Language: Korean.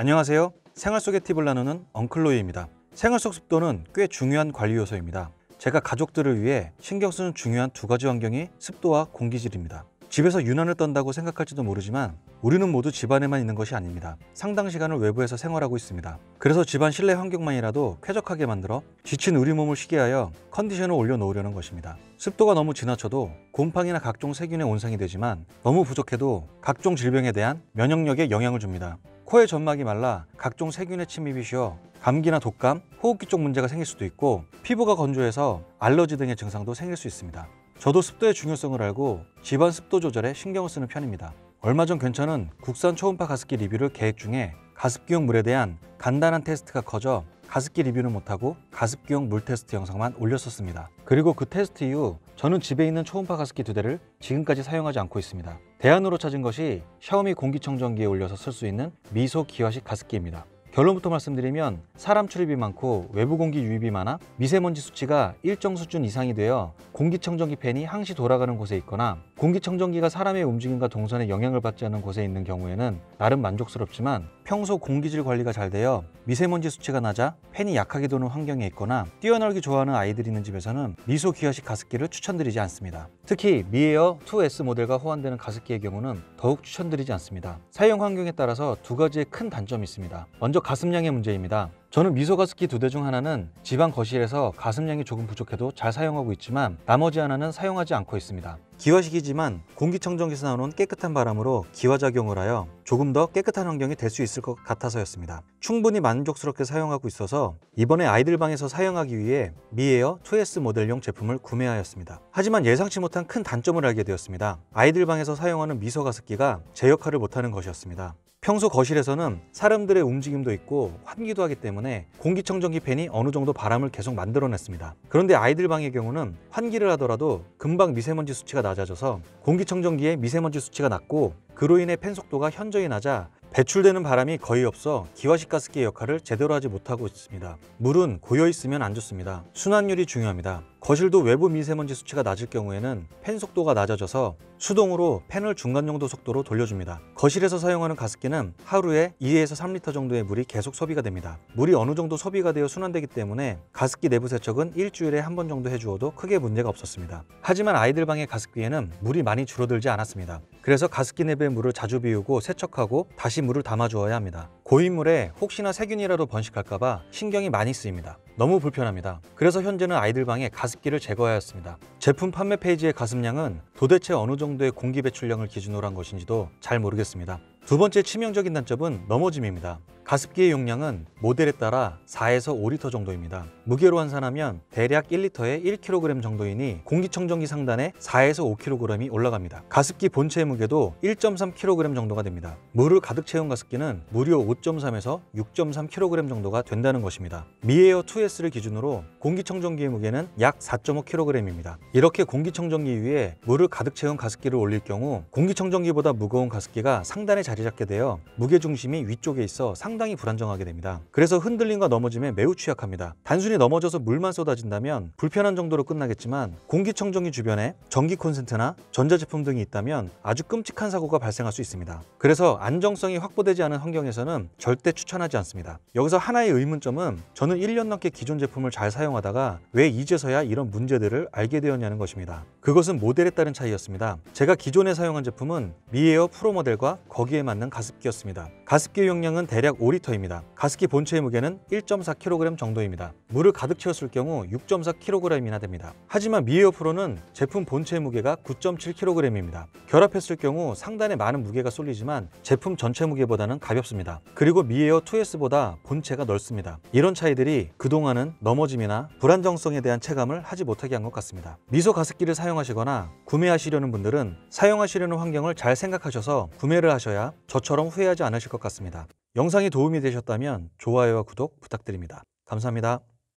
안녕하세요. 생활 속의 팁을 나누는 엉클로이입니다. 생활 속 습도는 꽤 중요한 관리 요소입니다. 제가 가족들을 위해 신경 쓰는 중요한 두 가지 환경이 습도와 공기질입니다. 집에서 유난을 떤다고 생각할지도 모르지만 우리는 모두 집안에만 있는 것이 아닙니다. 상당 시간을 외부에서 생활하고 있습니다. 그래서 집안 실내 환경만이라도 쾌적하게 만들어 지친 우리 몸을 쉬게 하여 컨디션을 올려놓으려는 것입니다. 습도가 너무 지나쳐도 곰팡이나 각종 세균의 온상이 되지만 너무 부족해도 각종 질병에 대한 면역력에 영향을 줍니다. 코의 점막이 말라 각종 세균의 침입이 쉬워 감기나 독감, 호흡기 쪽 문제가 생길 수도 있고 피부가 건조해서 알러지 등의 증상도 생길 수 있습니다. 저도 습도의 중요성을 알고 집안 습도 조절에 신경을 쓰는 편입니다. 얼마 전 괜찮은 국산 초음파 가습기 리뷰를 계획 중에 가습기용 물에 대한 간단한 테스트가 커져 가습기 리뷰는 못하고 가습기용 물 테스트 영상만 올렸었습니다. 그리고 그 테스트 이후 저는 집에 있는 초음파 가습기 두 대를 지금까지 사용하지 않고 있습니다. 대안으로 찾은 것이 샤오미 공기청정기에 올려서 쓸 수 있는 미소 기화식 가습기입니다. 결론부터 말씀드리면 사람 출입이 많고 외부 공기 유입이 많아 미세먼지 수치가 일정 수준 이상이 되어 공기청정기 팬이 항시 돌아가는 곳에 있거나 공기청정기가 사람의 움직임과 동선에 영향을 받지 않는 곳에 있는 경우에는 나름 만족스럽지만 평소 공기질 관리가 잘 되어 미세먼지 수치가 낮아 팬이 약하게 도는 환경에 있거나 뛰어놀기 좋아하는 아이들이 있는 집에서는 미소 기화식 가습기를 추천드리지 않습니다. 특히 미에어 2S 모델과 호환되는 가습기의 경우는 더욱 추천드리지 않습니다. 사용 환경에 따라서 두 가지의 큰 단점이 있습니다. 먼저 가습량의 문제입니다. 저는 미소 가습기 두 대 중 하나는 집안 거실에서 가습량이 조금 부족해도 잘 사용하고 있지만 나머지 하나는 사용하지 않고 있습니다. 기화식이지만 공기청정기에서 나오는 깨끗한 바람으로 기화작용을 하여 조금 더 깨끗한 환경이 될 수 있을 것 같아서였습니다. 충분히 만족스럽게 사용하고 있어서 이번에 아이들 방에서 사용하기 위해 미에어 2S 모델용 제품을 구매하였습니다. 하지만 예상치 못한 큰 단점을 알게 되었습니다. 아이들 방에서 사용하는 미소 가습기가 제 역할을 못하는 것이었습니다. 평소 거실에서는 사람들의 움직임도 있고 환기도 하기 때문에 공기청정기 팬이 어느 정도 바람을 계속 만들어냈습니다. 그런데 아이들 방의 경우는 환기를 하더라도 금방 미세먼지 수치가 낮아져서 공기청정기에 미세먼지 수치가 낮고 그로 인해 팬 속도가 현저히 낮아 배출되는 바람이 거의 없어 기화식 가습기의 역할을 제대로 하지 못하고 있습니다. 물은 고여 있으면 안 좋습니다. 순환율이 중요합니다. 거실도 외부 미세먼지 수치가 낮을 경우에는 팬 속도가 낮아져서 수동으로 팬을 중간 정도 속도로 돌려줍니다. 거실에서 사용하는 가습기는 하루에 2에서 3리터 정도의 물이 계속 소비가 됩니다. 물이 어느 정도 소비가 되어 순환되기 때문에 가습기 내부 세척은 일주일에 한 번 정도 해주어도 크게 문제가 없었습니다. 하지만 아이들 방의 가습기에는 물이 많이 줄어들지 않았습니다. 그래서 가습기 내부의 물을 자주 비우고 세척하고 다시 물을 담아 주어야 합니다. 고인물에 혹시나 세균이라도 번식할까봐 신경이 많이 쓰입니다. 너무 불편합니다. 그래서 현재는 아이들 방에 가습기를 제거하였습니다. 제품 판매 페이지의 가습량은 도대체 어느 정도의 공기 배출량을 기준으로 한 것인지도 잘 모르겠습니다. 두 번째 치명적인 단점은 넘어짐입니다. 가습기의 용량은 모델에 따라 4에서 5리터 정도입니다. 무게로 환산하면 대략 1리터에 1kg 정도이니 공기청정기 상단에 4에서 5kg이 올라갑니다. 가습기 본체의 무게도 1.3kg 정도가 됩니다. 물을 가득 채운 가습기는 무려 5.3에서 6.3kg 정도가 된다는 것입니다. 미에어 2S를 기준으로 공기청정기의 무게는 약 4.5kg입니다. 이렇게 공기청정기 위에 물을 가득 채운 가습기를 올릴 경우 공기청정기보다 무거운 가습기가 상단에 자리 잡게 되어 무게 중심이 위쪽에 있어 상 당히 불안정하게 됩니다. 그래서 흔들림과 넘어짐에 매우 취약합니다. 단순히 넘어져서 물만 쏟아진다면 불편한 정도로 끝나겠지만 공기청정기 주변에 전기 콘센트나 전자제품 등이 있다면 아주 끔찍한 사고가 발생할 수 있습니다. 그래서 안정성이 확보되지 않은 환경에서는 절대 추천하지 않습니다. 여기서 하나의 의문점은 저는 1년 넘게 기존 제품을 잘 사용하다가 왜 이제서야 이런 문제들을 알게 되었냐는 것입니다. 그것은 모델에 따른 차이였습니다. 제가 기존에 사용한 제품은 미에어 프로 모델과 거기에 맞는 가습기였습니다. 가습기 용량은 대략 5리터입니다. 가습기 본체의 무게는 1.4kg 정도입니다. 물을 가득 채웠을 경우 6.4kg이나 됩니다. 하지만 미에어 프로는 제품 본체의 무게가 9.7kg입니다. 결합했을 경우 상단에 많은 무게가 쏠리지만 제품 전체 무게보다는 가볍습니다. 그리고 미에어 2S보다 본체가 넓습니다. 이런 차이들이 그동안은 넘어짐이나 불안정성에 대한 체감을 하지 못하게 한 것 같습니다. 미소 가습기를 사용하시거나 구매하시려는 분들은 사용하시려는 환경을 잘 생각하셔서 구매를 하셔야 저처럼 후회하지 않으실 것 같습니다. 영상이 도움이 되셨다면 좋아요와 구독 부탁드립니다. 감사합니다.